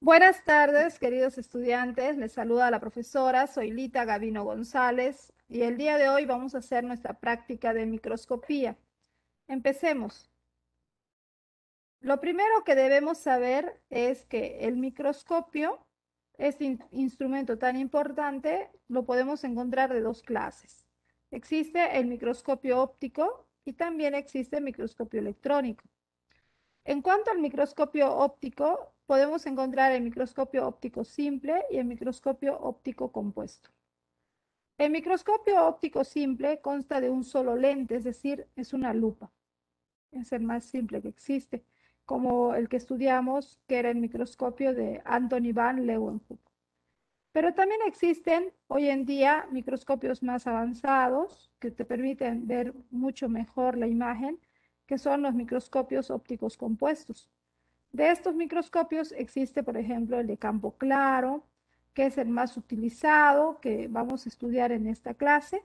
Buenas tardes, queridos estudiantes. Les saluda la profesora, soy Lita Gavino González y el día de hoy vamos a hacer nuestra práctica de microscopía. Empecemos. Lo primero que debemos saber es que el microscopio, este instrumento tan importante, lo podemos encontrar de dos clases. Existe el microscopio óptico y también existe el microscopio electrónico. En cuanto al microscopio óptico, podemos encontrar el microscopio óptico simple y el microscopio óptico compuesto. El microscopio óptico simple consta de un solo lente, es decir, es una lupa. Es el más simple que existe, como el que estudiamos, que era el microscopio de Anthony van Leeuwenhoek. Pero también existen hoy en día microscopios más avanzados que te permiten ver mucho mejor la imagen, que son los microscopios ópticos compuestos. De estos microscopios existe, por ejemplo, el de campo claro, que es el más utilizado, que vamos a estudiar en esta clase,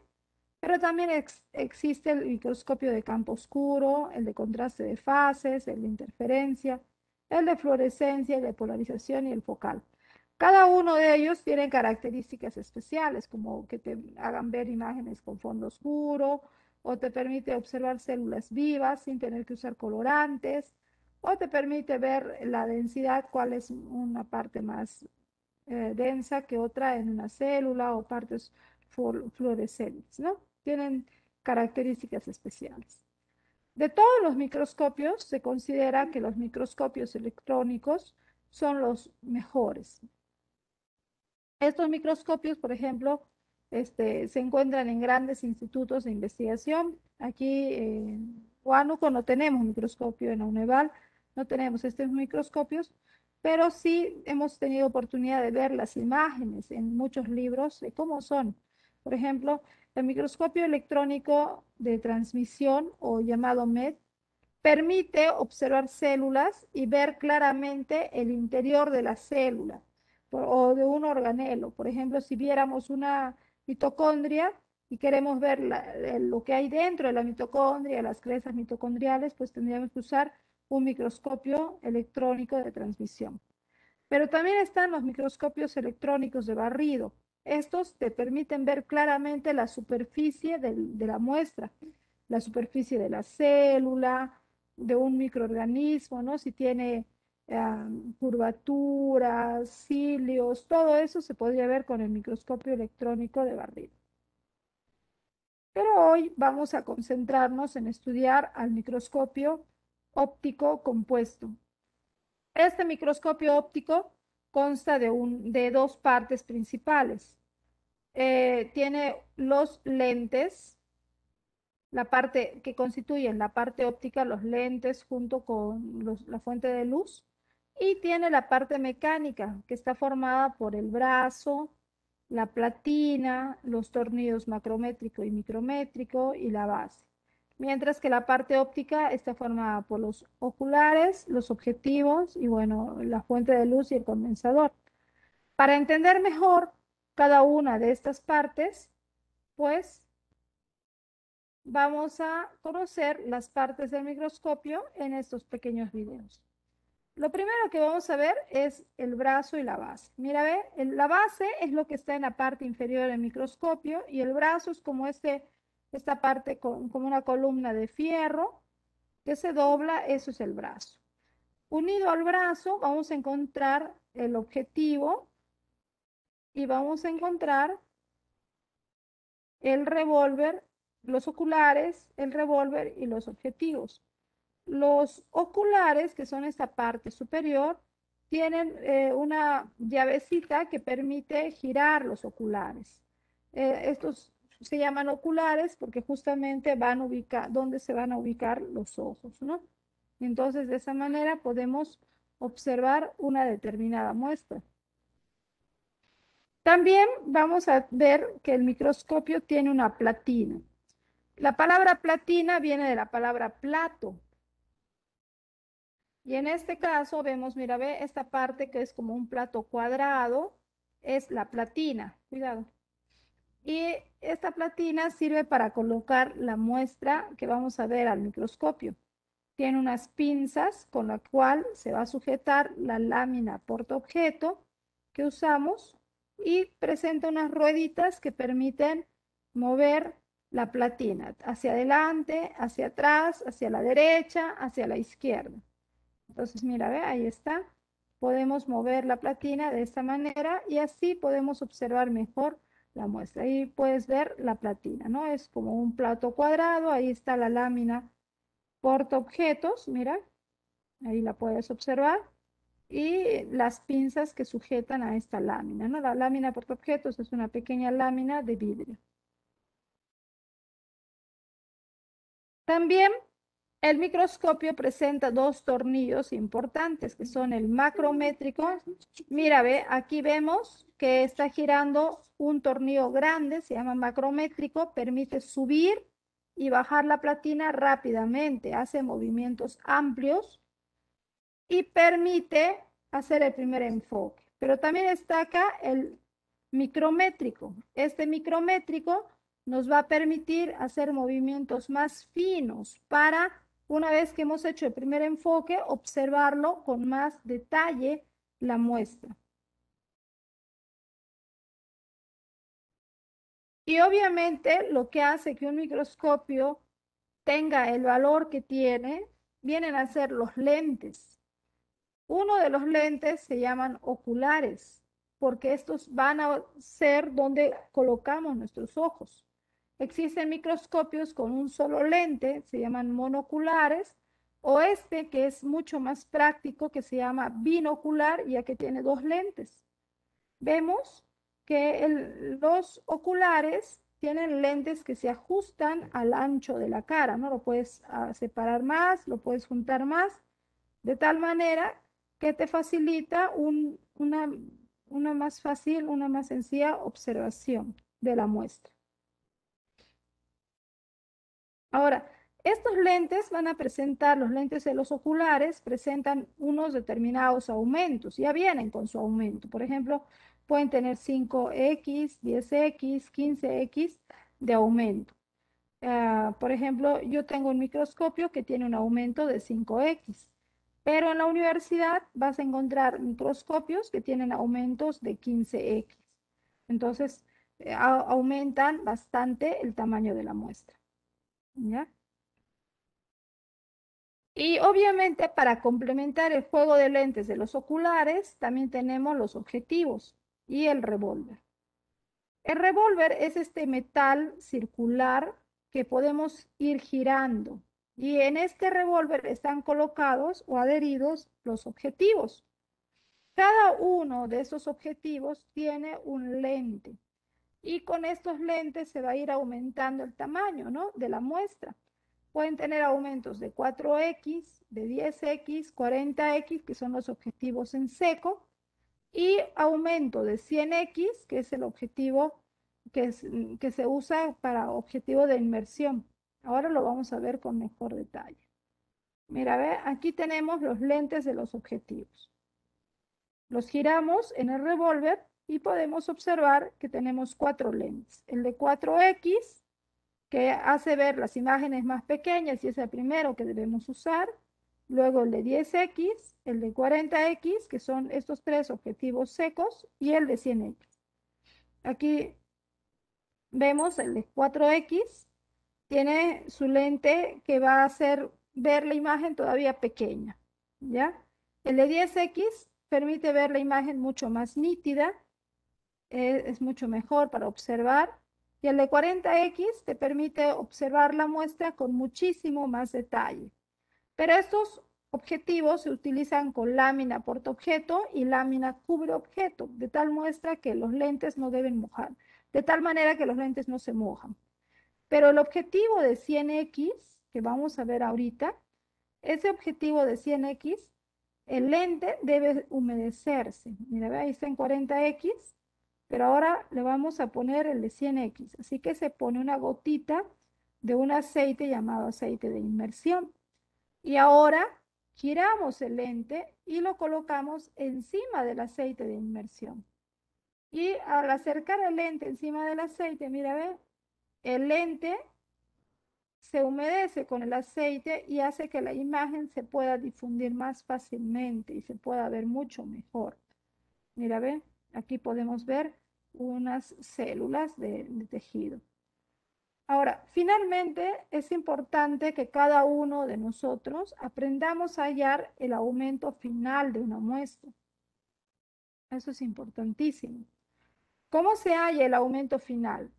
pero también existe el microscopio de campo oscuro, el de contraste de fases, el de interferencia, el de fluorescencia, el de polarización y el focal. Cada uno de ellos tiene características especiales, como que te hagan ver imágenes con fondo oscuro, o te permite observar células vivas sin tener que usar colorantes, o te permite ver la densidad, cuál es una parte más eh, densa que otra en una célula o partes fluorescentes, ¿no? Tienen características especiales. De todos los microscopios, se considera que los microscopios electrónicos son los mejores. Estos microscopios, por ejemplo, este, se encuentran en grandes institutos de investigación. Aquí en Huánuco no tenemos microscopio, en UNEVAL no tenemos estos microscopios, pero sí hemos tenido oportunidad de ver las imágenes en muchos libros de cómo son. Por ejemplo, el microscopio electrónico de transmisión o llamado MED permite observar células y ver claramente el interior de la célula o de un organelo. Por ejemplo, si viéramos una mitocondria y queremos ver lo que hay dentro de la mitocondria, las crestas mitocondriales, pues tendríamos que usar un microscopio electrónico de transmisión. Pero también están los microscopios electrónicos de barrido. Estos te permiten ver claramente la superficie de la muestra, la superficie de la célula, de un microorganismo, ¿no? Si tiene curvaturas, cilios, todo eso se podría ver con el microscopio electrónico de barrido. Pero hoy vamos a concentrarnos en estudiar al microscopio óptico compuesto. Este microscopio óptico consta de, un, de dos partes principales. Eh, tiene los lentes, la parte que constituyen la parte óptica, los lentes junto con la fuente de luz, y tiene la parte mecánica, que está formada por el brazo, la platina, los tornillos macrométrico y micrométrico y la base. Mientras que la parte óptica está formada por los oculares, los objetivos y bueno, la fuente de luz y el condensador. Para entender mejor cada una de estas partes, pues vamos a conocer las partes del microscopio en estos pequeños videos. Lo primero que vamos a ver es el brazo y la base. Mira, ve, la base es lo que está en la parte inferior del microscopio y el brazo es como este, esta parte, como una columna de fierro que se dobla, eso es el brazo. Unido al brazo vamos a encontrar el objetivo y vamos a encontrar el revólver, los oculares, el revólver y los objetivos. Los oculares, que son esta parte superior, tienen eh, una llavecita que permite girar los oculares. Eh, estos se llaman oculares porque justamente van a ubicar, dónde se van a ubicar los ojos, ¿no? Entonces, de esa manera podemos observar una determinada muestra. También vamos a ver que el microscopio tiene una platina. La palabra platina viene de la palabra plato, y en este caso vemos, mira, ve esta parte que es como un plato cuadrado, es la platina, cuidado. Y esta platina sirve para colocar la muestra que vamos a ver al microscopio. tiene unas pinzas con la cual se va a sujetar la lámina portaobjeto que usamos y presenta unas rueditas que permiten mover la platina hacia adelante, hacia atrás, hacia la derecha, hacia la izquierda. Entonces, mira, ve, ahí está. Podemos mover la platina de esta manera y así podemos observar mejor la muestra. Ahí puedes ver la platina, ¿no? Es como un plato cuadrado, ahí está la lámina porta objetos, mira, ahí la puedes observar. Y las pinzas que sujetan a esta lámina, ¿no? La lámina porta objetos es una pequeña lámina de vidrio. También el microscopio presenta dos tornillos importantes que son el macrométrico. Mira, ve, aquí vemos que está girando un tornillo grande, se llama macrométrico, permite subir y bajar la platina rápidamente, hace movimientos amplios y permite hacer el primer enfoque. Pero también destaca el micrométrico. Este micrométrico nos va a permitir hacer movimientos más finos para, una vez que hemos hecho el primer enfoque, observarlo con más detalle la muestra. Y obviamente lo que hace que un microscopio tenga el valor que tiene, vienen a ser los lentes. Uno de los lentes se llaman oculares, porque estos van a ser donde colocamos nuestros ojos. Existen microscopios con un solo lente, se llaman monoculares, o este que es mucho más práctico, que se llama binocular, ya que tiene dos lentes. Vemos que los oculares tienen lentes que se ajustan al ancho de la cara, ¿no? Lo puedes ah, separar más, lo puedes juntar más, de tal manera que te facilita una, una más fácil, una más sencilla observación de la muestra. Ahora, estos lentes van a presentar, los lentes de los oculares presentan unos determinados aumentos, ya vienen con su aumento. Por ejemplo, pueden tener 5X, 10X, 15X de aumento. Ah, por ejemplo, yo tengo un microscopio que tiene un aumento de 5X, pero en la universidad vas a encontrar microscopios que tienen aumentos de 15X. Entonces, eh, aumentan bastante el tamaño de la muestra. Y obviamente para complementar el juego de lentes de los oculares, también tenemos los objetivos y el revólver. El revólver es este metal circular que podemos ir girando y en este revólver están colocados o adheridos los objetivos. Cada uno de esos objetivos tiene un lente y con estos lentes se va a ir aumentando el tamaño ¿no? de la muestra. Pueden tener aumentos de 4X, de 10X, 40X, que son los objetivos en seco, y aumento de 100X, que es el objetivo que, que se usa para objetivo de inmersión. Ahora lo vamos a ver con mejor detalle. Mira, ve, aquí tenemos los lentes de los objetivos. Los giramos en el revólver y podemos observar que tenemos cuatro lentes. El de 4X, que hace ver las imágenes más pequeñas y es el primero que debemos usar. Luego el de 10X, el de 40X, que son estos tres objetivos secos, y el de 100X. Aquí vemos el de 4X, tiene su lente que va a hacer ver la imagen todavía pequeña, ¿ya? El de 10X permite ver la imagen mucho más nítida es, mucho mejor para observar. Y el de 40X te permite observar la muestra con muchísimo más detalle. Pero estos objetivos se utilizan con lámina portaobjeto y lámina cubre objeto, de tal muestra que los lentes no deben mojar, de tal manera que los lentes no se mojan. Pero el objetivo de 100X, que vamos a ver ahorita, ese objetivo de 100X, el lente debe humedecerse. Mira, ahí está en 40X, pero ahora le vamos a poner el de 100X. Así que se pone una gotita de un aceite llamado aceite de inmersión. Y ahora giramos el lente y lo colocamos encima del aceite de inmersión. Y al acercar el lente encima del aceite, mira, ve, el lente se humedece con el aceite y hace que la imagen se pueda difundir más fácilmente y se pueda ver mucho mejor. Mira, ve, aquí podemos ver unas células de, tejido. Ahora, finalmente es importante que cada uno de nosotros aprendamos a hallar el aumento final de una muestra. Eso es importantísimo. ¿Cómo se halla el aumento final?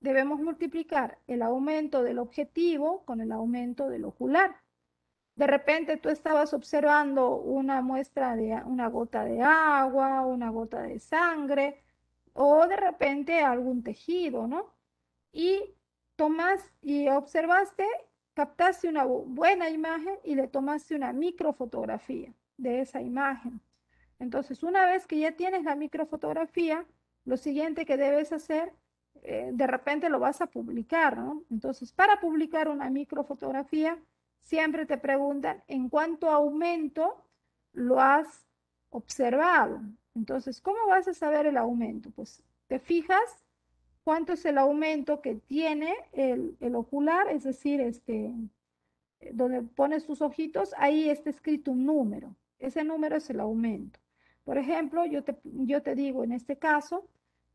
Debemos multiplicar el aumento del objetivo con el aumento del ocular. De repente tú estabas observando una muestra de una gota de agua, una gota de sangre o de repente algún tejido, ¿no? Y tomas y observaste, captaste una buena imagen y le tomaste una microfotografía de esa imagen. Entonces, una vez que ya tienes la microfotografía, lo siguiente que debes hacer, eh, de repente lo vas a publicar, ¿no? Entonces, para publicar una microfotografía, siempre te preguntan en cuánto aumento lo has observado. Entonces, ¿cómo vas a saber el aumento? Pues te fijas cuánto es el aumento que tiene el, el ocular, es decir, este, donde pones tus ojitos, ahí está escrito un número. Ese número es el aumento. Por ejemplo, yo te, yo te digo en este caso,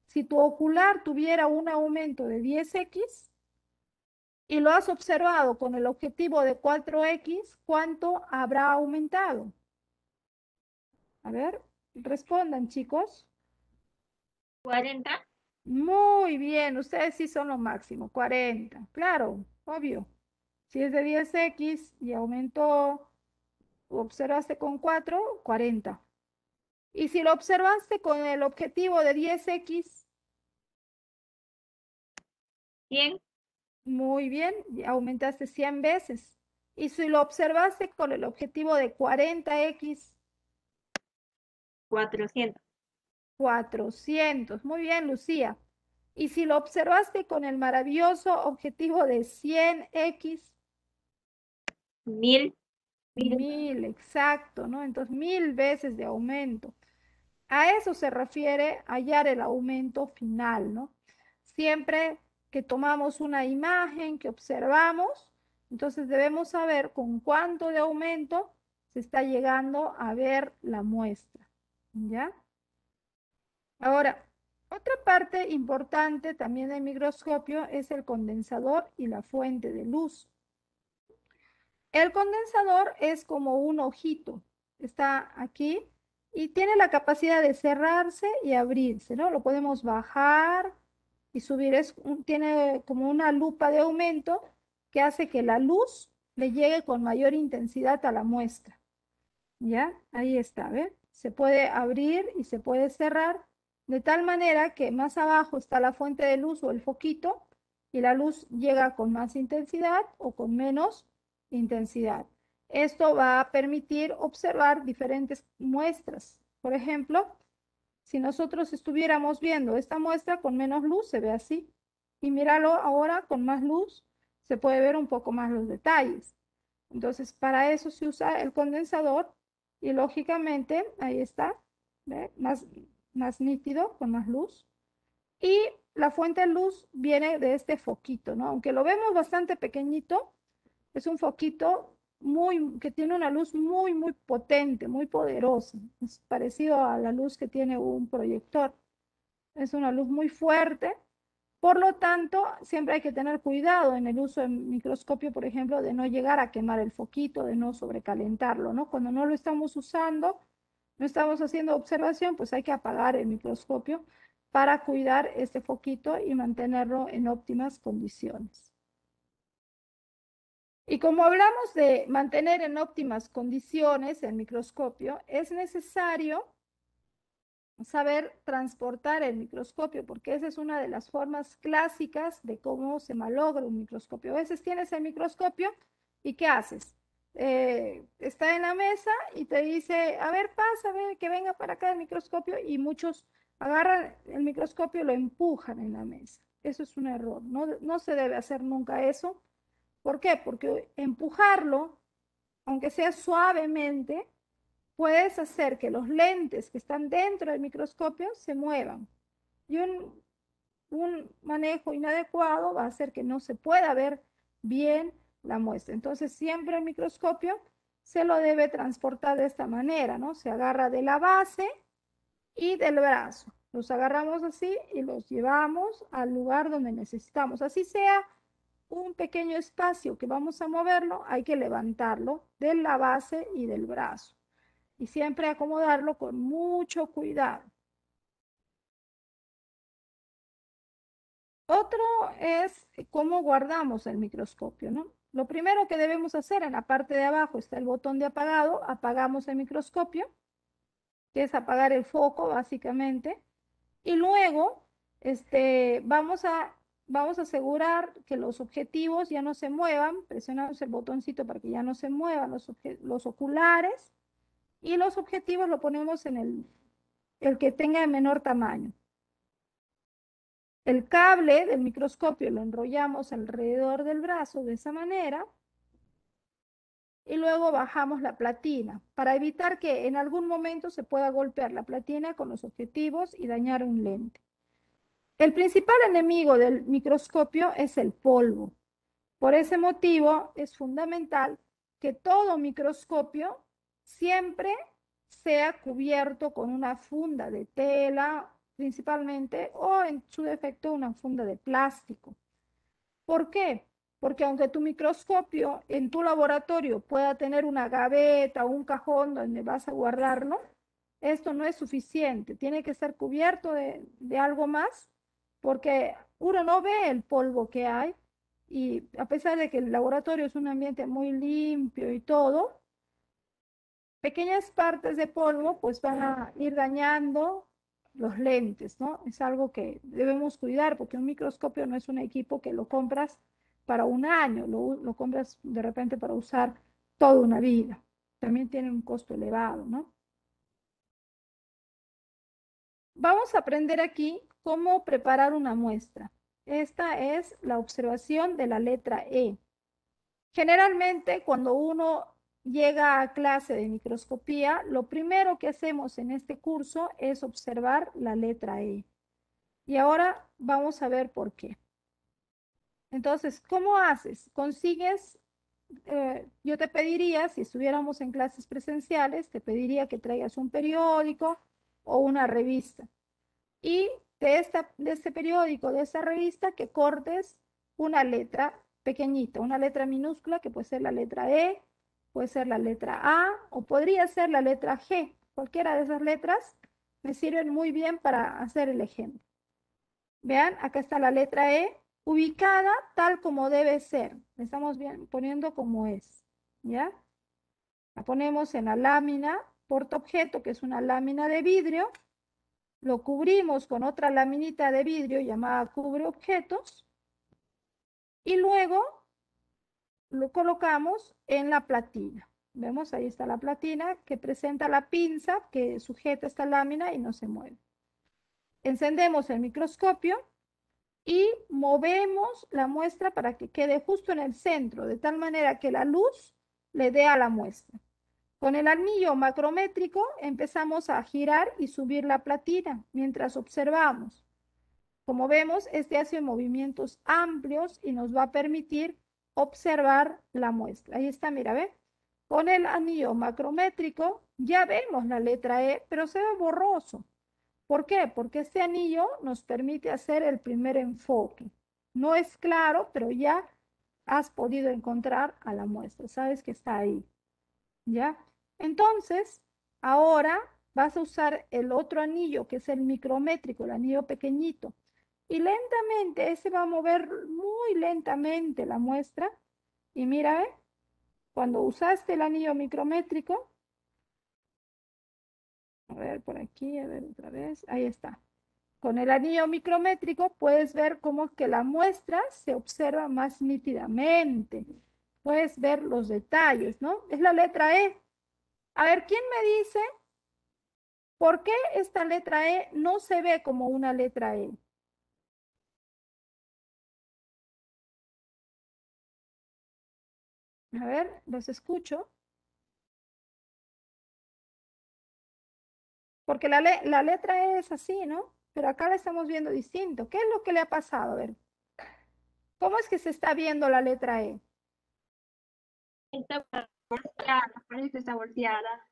si tu ocular tuviera un aumento de 10x y lo has observado con el objetivo de 4x, ¿cuánto habrá aumentado? A ver, respondan chicos. 40. Muy bien, ustedes sí son lo máximo, 40. Claro, obvio. Si es de 10x y aumentó, observaste con 4, 40. Y si lo observaste con el objetivo de 10x. 100. Muy bien, aumentaste 100 veces. Y si lo observaste con el objetivo de 40x. 400. 400. Muy bien, Lucía. Y si lo observaste con el maravilloso objetivo de 100x. 1000. Mil, exacto, ¿no? Entonces, mil veces de aumento. A eso se refiere hallar el aumento final, ¿no? Siempre que tomamos una imagen, que observamos, entonces debemos saber con cuánto de aumento se está llegando a ver la muestra, ¿ya? Ahora, otra parte importante también del microscopio es el condensador y la fuente de luz. El condensador es como un ojito, está aquí y tiene la capacidad de cerrarse y abrirse, ¿no? Lo podemos bajar y subir, es, tiene como una lupa de aumento que hace que la luz le llegue con mayor intensidad a la muestra. ¿Ya? Ahí está. Se puede abrir y se puede cerrar de tal manera que más abajo está la fuente de luz o el foquito y la luz llega con más intensidad o con menos intensidad. Esto va a permitir observar diferentes muestras. Por ejemplo, si nosotros estuviéramos viendo esta muestra con menos luz, se ve así. Y míralo ahora con más luz, se puede ver un poco más los detalles. Entonces, para eso se usa el condensador y lógicamente, ahí está, Más, más nítido, con más luz. Y la fuente de luz viene de este foquito, ¿no? Aunque lo vemos bastante pequeñito, es un foquito muy, que tiene una luz muy, muy potente, muy poderosa. Es parecido a la luz que tiene un proyector. Es una luz muy fuerte. Por lo tanto, siempre hay que tener cuidado en el uso del microscopio, por ejemplo, de no llegar a quemar el foquito, de no sobrecalentarlo, ¿no? Cuando no lo estamos usando, no estamos haciendo observación, pues hay que apagar el microscopio para cuidar este foquito y mantenerlo en óptimas condiciones. Y como hablamos de mantener en óptimas condiciones el microscopio, es necesario saber transportar el microscopio, porque esa es una de las formas clásicas de cómo se malogra un microscopio. A veces tienes el microscopio y ¿qué haces? Eh, está en la mesa y te dice, a ver, pasa, que venga para acá el microscopio y muchos agarran el microscopio y lo empujan en la mesa. Eso es un error, no, no se debe hacer nunca eso ¿Por qué? Porque empujarlo, aunque sea suavemente, puedes hacer que los lentes que están dentro del microscopio se muevan. Y un, manejo inadecuado va a hacer que no se pueda ver bien la muestra. Entonces, siempre el microscopio se lo debe transportar de esta manera, ¿no? Se agarra de la base y del brazo. Los agarramos así y los llevamos al lugar donde necesitamos. Así sea un pequeño espacio que vamos a moverlo, hay que levantarlo de la base y del brazo. Y siempre acomodarlo con mucho cuidado. Otro es cómo guardamos el microscopio, ¿no? Lo primero que debemos hacer en la parte de abajo está el botón de apagado, apagamos el microscopio, que es apagar el foco básicamente, y luego este, vamos, a, vamos a asegurar que los objetivos ya no se muevan, presionamos el botoncito para que ya no se muevan los, oculares, y los objetivos lo ponemos en el, el que tenga el menor tamaño. El cable del microscopio lo enrollamos alrededor del brazo de esa manera y luego bajamos la platina para evitar que en algún momento se pueda golpear la platina con los objetivos y dañar un lente. El principal enemigo del microscopio es el polvo. Por ese motivo es fundamental que todo microscopio siempre sea cubierto con una funda de tela principalmente, o en su defecto una funda de plástico. ¿Por qué? Porque aunque tu microscopio en tu laboratorio pueda tener una gaveta o un cajón donde vas a guardarlo, esto no es suficiente. Tiene que ser cubierto de, de algo más porque uno no ve el polvo que hay y a pesar de que el laboratorio es un ambiente muy limpio y todo, pequeñas partes de polvo pues van a ir dañando los lentes, ¿no? Es algo que debemos cuidar porque un microscopio no es un equipo que lo compras para un año, lo, lo compras de repente para usar toda una vida. También tiene un costo elevado, ¿no? Vamos a aprender aquí cómo preparar una muestra. Esta es la observación de la letra E. Generalmente cuando uno llega a clase de microscopía, lo primero que hacemos en este curso es observar la letra E. Y ahora vamos a ver por qué. Entonces, ¿cómo haces? Consigues, eh, yo te pediría, si estuviéramos en clases presenciales, te pediría que traigas un periódico o una revista. Y de, esta, de este periódico, de esta revista, que cortes una letra pequeñita, una letra minúscula, que puede ser la letra E, Puede ser la letra A o podría ser la letra G. Cualquiera de esas letras me sirven muy bien para hacer el ejemplo. Vean, acá está la letra E ubicada tal como debe ser. Estamos poniendo como es. ¿Ya? La ponemos en la lámina portaobjeto, que es una lámina de vidrio. Lo cubrimos con otra laminita de vidrio llamada cubre objetos. Y luego lo colocamos en la platina. Vemos, ahí está la platina que presenta la pinza que sujeta esta lámina y no se mueve. Encendemos el microscopio y movemos la muestra para que quede justo en el centro, de tal manera que la luz le dé a la muestra. Con el anillo macrométrico empezamos a girar y subir la platina mientras observamos. Como vemos, este hace movimientos amplios y nos va a permitir observar la muestra. Ahí está, mira, ¿ve? Con el anillo macrométrico ya vemos la letra E, pero se ve borroso. ¿Por qué? Porque este anillo nos permite hacer el primer enfoque. No es claro, pero ya has podido encontrar a la muestra. Sabes que está ahí. ¿Ya? Entonces, ahora vas a usar el otro anillo, que es el micrométrico, el anillo pequeñito. Y lentamente, se va a mover muy lentamente la muestra. Y mira, ¿eh? cuando usaste el anillo micrométrico, a ver por aquí, a ver otra vez, ahí está. Con el anillo micrométrico puedes ver cómo que la muestra se observa más nítidamente. Puedes ver los detalles, ¿no? Es la letra E. A ver, ¿quién me dice por qué esta letra E no se ve como una letra E? A ver, los escucho. Porque la, la letra es así, ¿no? Pero acá la estamos viendo distinto. ¿Qué es lo que le ha pasado? A ver. ¿Cómo es que se está viendo la letra E? Está volteada, está volteada.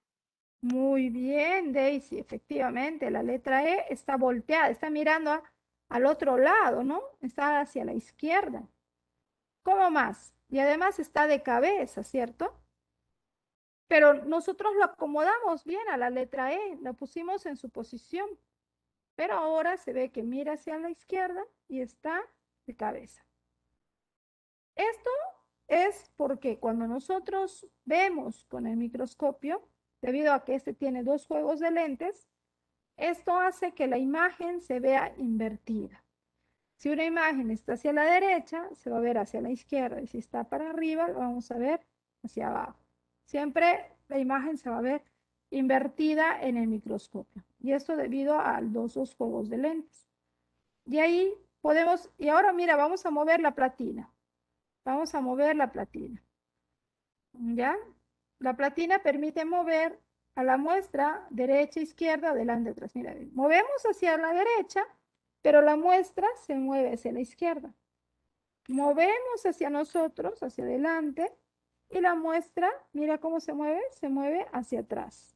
Muy bien, Daisy. Efectivamente, la letra E está volteada, está mirando al otro lado, ¿no? Está hacia la izquierda. ¿Cómo más? Y además está de cabeza, ¿cierto? Pero nosotros lo acomodamos bien a la letra E, la pusimos en su posición. Pero ahora se ve que mira hacia la izquierda y está de cabeza. Esto es porque cuando nosotros vemos con el microscopio, debido a que este tiene dos juegos de lentes, esto hace que la imagen se vea invertida. Si una imagen está hacia la derecha, se va a ver hacia la izquierda, y si está para arriba, lo vamos a ver hacia abajo. Siempre la imagen se va a ver invertida en el microscopio, y esto debido a los dos juegos de lentes. Y ahí podemos, y ahora mira, vamos a mover la platina. Vamos a mover la platina. ¿Ya? La platina permite mover a la muestra derecha, izquierda, adelante, atrás. Mira, movemos hacia la derecha, pero la muestra se mueve hacia la izquierda. Movemos hacia nosotros, hacia adelante, y la muestra, mira cómo se mueve, se mueve hacia atrás.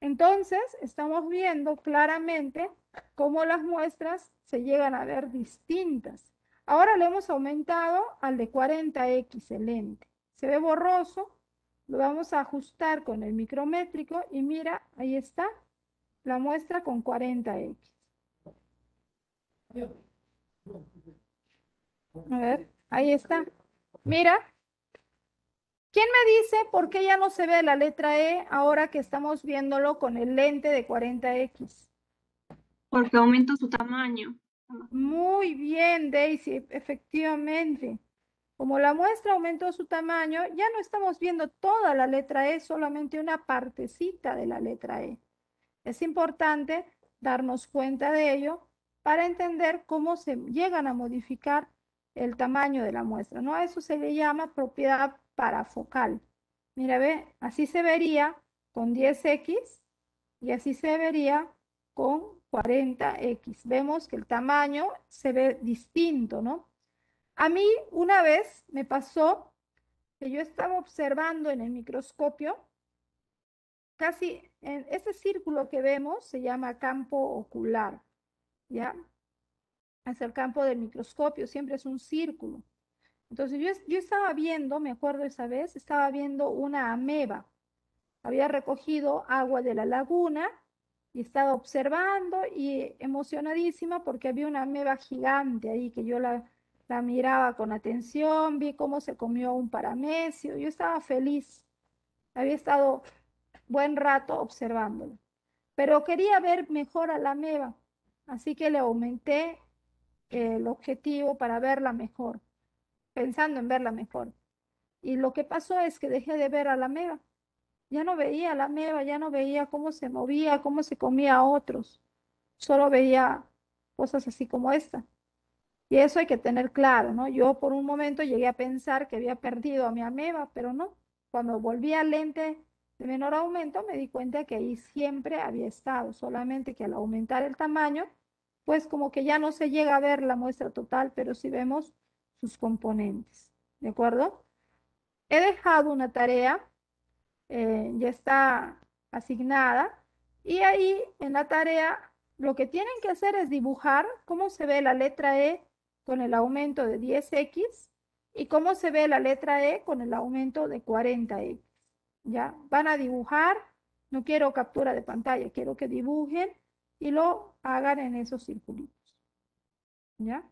Entonces, estamos viendo claramente cómo las muestras se llegan a ver distintas. Ahora le hemos aumentado al de 40X el lente. Se ve borroso, lo vamos a ajustar con el micrométrico y mira, ahí está la muestra con 40X. A ver, ahí está. Mira. ¿Quién me dice por qué ya no se ve la letra E ahora que estamos viéndolo con el lente de 40X? Porque aumenta su tamaño. Muy bien, Daisy, efectivamente. Como la muestra aumentó su tamaño, ya no estamos viendo toda la letra E, solamente una partecita de la letra E. Es importante darnos cuenta de ello para entender cómo se llegan a modificar el tamaño de la muestra, ¿no? A eso se le llama propiedad parafocal. Mira, ve, así se vería con 10X y así se vería con 40X. Vemos que el tamaño se ve distinto, ¿no? A mí una vez me pasó que yo estaba observando en el microscopio, casi en ese círculo que vemos se llama campo ocular, ¿ya? Es el campo del microscopio, siempre es un círculo. Entonces yo, yo estaba viendo, me acuerdo esa vez, estaba viendo una ameba. Había recogido agua de la laguna y estaba observando y emocionadísima porque había una ameba gigante ahí que yo la, la miraba con atención, vi cómo se comió un paramecio, yo estaba feliz. Había estado buen rato observándolo, pero quería ver mejor a la ameba, así que le aumenté el objetivo para verla mejor, pensando en verla mejor. Y lo que pasó es que dejé de ver a la ameba. Ya no veía la ameba, ya no veía cómo se movía, cómo se comía a otros. Solo veía cosas así como esta. Y eso hay que tener claro, ¿no? Yo por un momento llegué a pensar que había perdido a mi ameba, pero no. Cuando volví al lente de menor aumento, me di cuenta que ahí siempre había estado, solamente que al aumentar el tamaño, pues como que ya no se llega a ver la muestra total, pero sí vemos sus componentes, ¿de acuerdo? He dejado una tarea, eh, ya está asignada, y ahí en la tarea lo que tienen que hacer es dibujar cómo se ve la letra E con el aumento de 10X y cómo se ve la letra E con el aumento de 40X. ¿Ya? Van a dibujar, no quiero captura de pantalla, quiero que dibujen y lo hagan en esos circulitos. ¿Ya?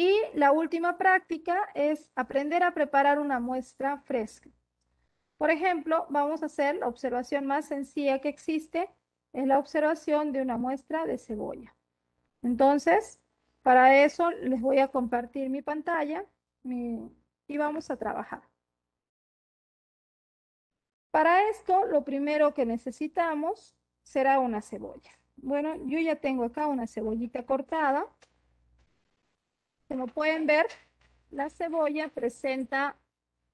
Y la última práctica es aprender a preparar una muestra fresca. Por ejemplo, vamos a hacer la observación más sencilla que existe, es la observación de una muestra de cebolla. Entonces, para eso les voy a compartir mi pantalla y vamos a trabajar. Para esto, lo primero que necesitamos será una cebolla. Bueno, yo ya tengo acá una cebollita cortada. Como pueden ver, la cebolla presenta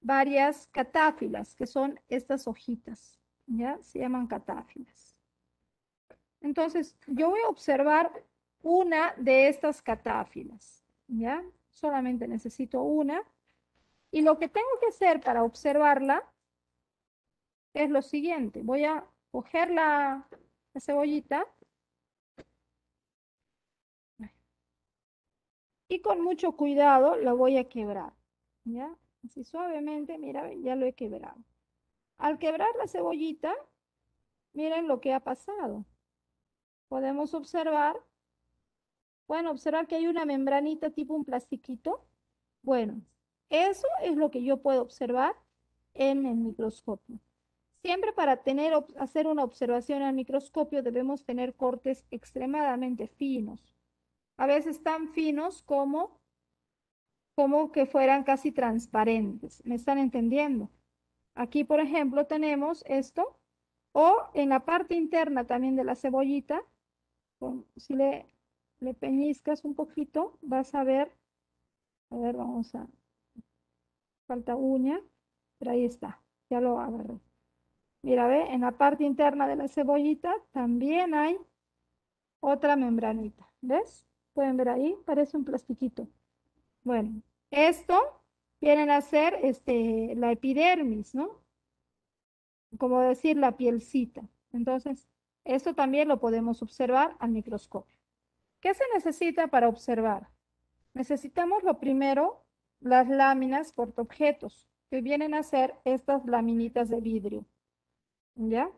varias catáfilas, que son estas hojitas, ¿ya? Se llaman catáfilas. Entonces, yo voy a observar una de estas catáfilas, ¿ya? Solamente necesito una. Y lo que tengo que hacer para observarla es lo siguiente. Voy a coger la, cebollita y con mucho cuidado la voy a quebrar, ¿ya? Así suavemente, mira, ya lo he quebrado. Al quebrar la cebollita, miren lo que ha pasado. Podemos observar, bueno, observar que hay una membranita tipo un plastiquito. Bueno, eso es lo que yo puedo observar en el microscopio. Siempre para tener, hacer una observación al microscopio debemos tener cortes extremadamente finos. A veces tan finos como, como que fueran casi transparentes. ¿Me están entendiendo? Aquí, por ejemplo, tenemos esto. O en la parte interna también de la cebollita, si le, le peñizcas un poquito, vas a ver, a ver, vamos a, falta uña, pero ahí está, ya lo agarré. Mira, ve, en la parte interna de la cebollita también hay otra membranita, ¿ves? Pueden ver ahí, parece un plastiquito. Bueno, esto vienen a ser este, la epidermis, ¿no? Como decir la pielcita. Entonces, esto también lo podemos observar al microscopio. ¿Qué se necesita para observar? Necesitamos lo primero, las láminas portaobjetos, que vienen a ser estas laminitas de vidrio. ¿Ya?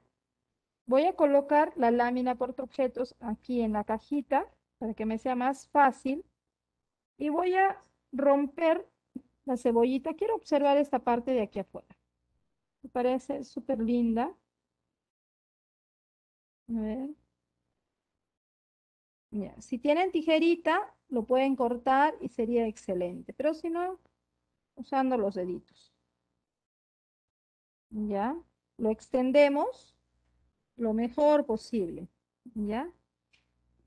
Voy a colocar la lámina portaobjetos aquí en la cajita para que me sea más fácil. Y voy a romper la cebollita. Quiero observar esta parte de aquí afuera. Me parece súper linda. A ver. Si tienen tijerita, lo pueden cortar y sería excelente. Pero si no, usando los deditos. ¿Ya? Lo extendemos lo mejor posible. ¿Ya?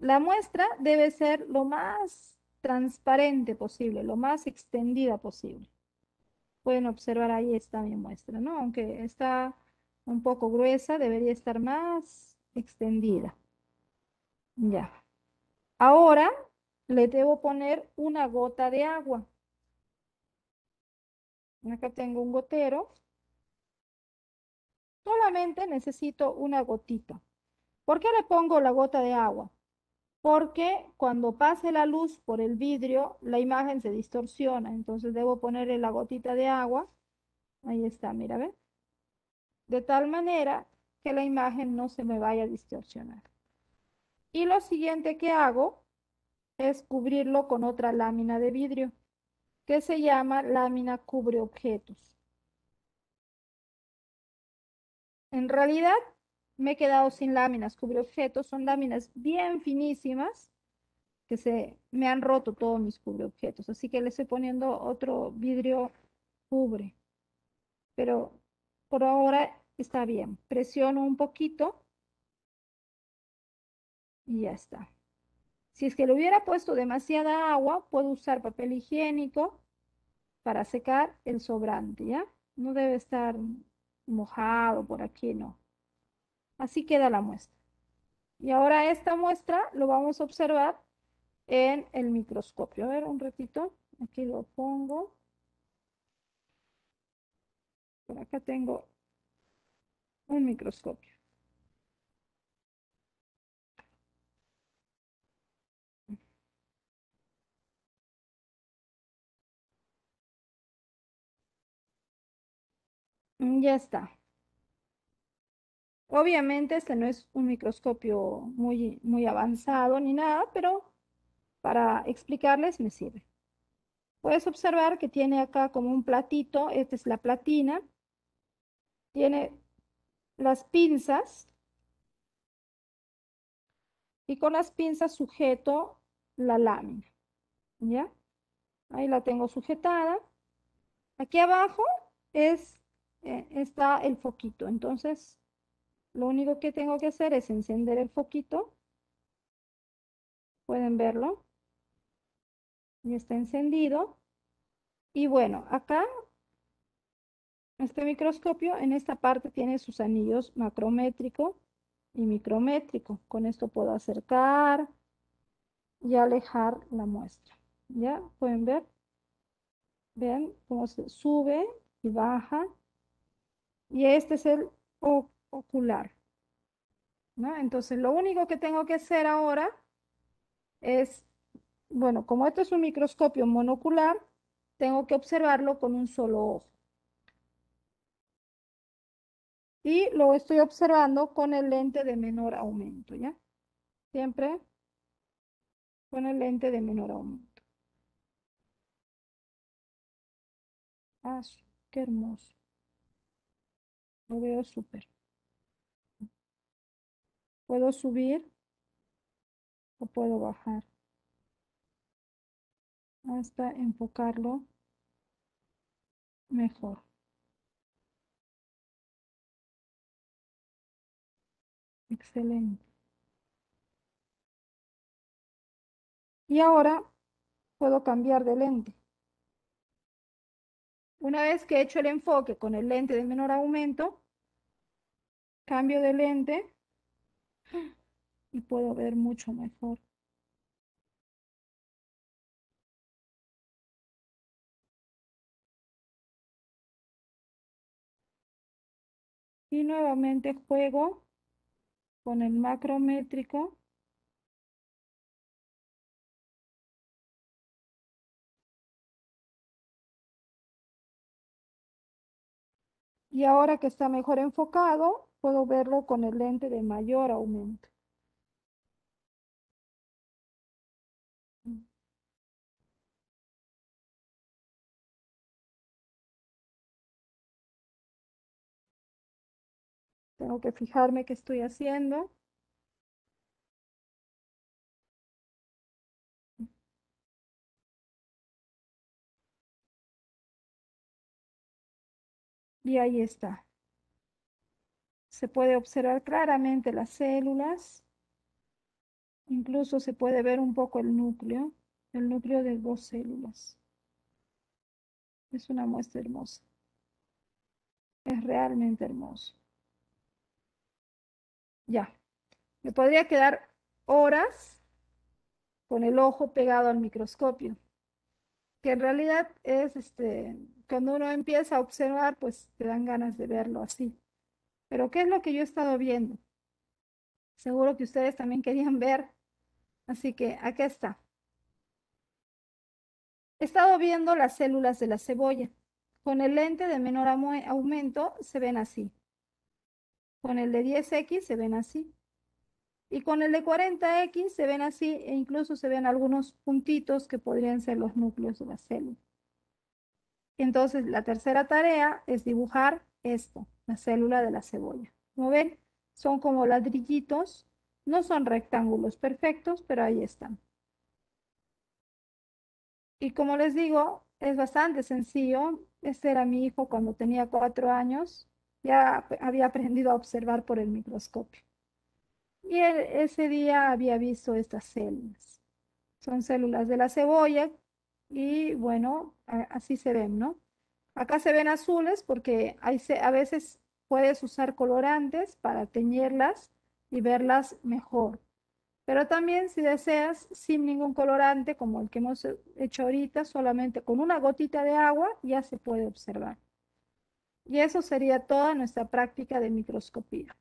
La muestra debe ser lo más transparente posible, lo más extendida posible. Pueden observar ahí está mi muestra, ¿no? Aunque está un poco gruesa, debería estar más extendida. Ya. Ahora le debo poner una gota de agua. Acá tengo un gotero. Solamente necesito una gotita. ¿Por qué le pongo la gota de agua? Porque cuando pase la luz por el vidrio, la imagen se distorsiona. Entonces debo ponerle la gotita de agua. Ahí está, mira, ¿ves? De tal manera que la imagen no se me vaya a distorsionar. Y lo siguiente que hago es cubrirlo con otra lámina de vidrio que se llama lámina cubre objetos. En realidad me he quedado sin láminas cubre objetos, son láminas bien finísimas que se me han roto todos mis cubre objetos, así que le estoy poniendo otro vidrio cubre. Pero por ahora está bien. Presiono un poquito y ya está. Si es que le hubiera puesto demasiada agua, puedo usar papel higiénico para secar el sobrante, ¿ya? No debe estar mojado por aquí, no. Así queda la muestra. Y ahora esta muestra lo vamos a observar en el microscopio. A ver, un ratito. Aquí lo pongo. Por acá tengo un microscopio. Ya está. Obviamente este no es un microscopio muy, muy avanzado ni nada, pero para explicarles me sirve. Puedes observar que tiene acá como un platito, esta es la platina, tiene las pinzas y con las pinzas sujeto la lámina, ¿ya? Ahí la tengo sujetada. Aquí abajo es eh, está el foquito. Entonces, lo único que tengo que hacer es encender el foquito. Pueden verlo. Y está encendido. Y bueno, acá, este microscopio en esta parte tiene sus anillos macrométrico y micrométrico. Con esto puedo acercar, y alejar la muestra. ¿Ya? ¿Pueden ver? ¿Ven cómo se sube y baja? Y este es el ocular. ¿no? Entonces, lo único que tengo que hacer ahora es, bueno, como esto es un microscopio monocular, tengo que observarlo con un solo ojo. Y lo estoy observando con el lente de menor aumento, ¿ya? Siempre con el lente de menor aumento. Ah, qué hermoso. Lo veo súper. Puedo subir o puedo bajar hasta enfocarlo mejor. Excelente. Y ahora puedo cambiar de lente. Una vez que he hecho el enfoque con el lente de menor aumento, cambio de lente y puedo ver mucho mejor. Y nuevamente juego con el macrométrico. Y ahora que está mejor enfocado, puedo verlo con el lente de mayor aumento. Tengo que fijarme qué estoy haciendo. Y ahí está. Se puede observar claramente las células. Incluso se puede ver un poco el núcleo, el núcleo de dos células. Es una muestra hermosa. Es realmente hermoso. Ya. Me podría quedar horas con el ojo pegado al microscopio. Que en realidad es este, cuando uno empieza a observar, pues te dan ganas de verlo así. Pero ¿qué es lo que yo he estado viendo? Seguro que ustedes también querían ver. Así que aquí está. He estado viendo las células de la cebolla. Con el lente de menor aumento se ven así. Con el de 10X se ven así. Y con el de 40X se ven así e incluso se ven algunos puntitos que podrían ser los núcleos de la célula. Entonces, la tercera tarea es dibujar esto, la célula de la cebolla. Como ven, son como ladrillitos, no son rectángulos perfectos, pero ahí están. Y como les digo, es bastante sencillo. Este era mi hijo cuando tenía cuatro años. Ya había aprendido a observar por el microscopio. Y ese día había visto estas células. Son células de la cebolla y bueno, así se ven, ¿no? Acá se ven azules porque a veces puedes usar colorantes para teñirlas y verlas mejor. Pero también si deseas sin ningún colorante como el que hemos hecho ahorita, solamente con una gotita de agua ya se puede observar. Y eso sería toda nuestra práctica de microscopía.